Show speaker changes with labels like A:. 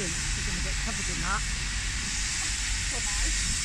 A: sink. You're going to get covered in that.
B: So nice.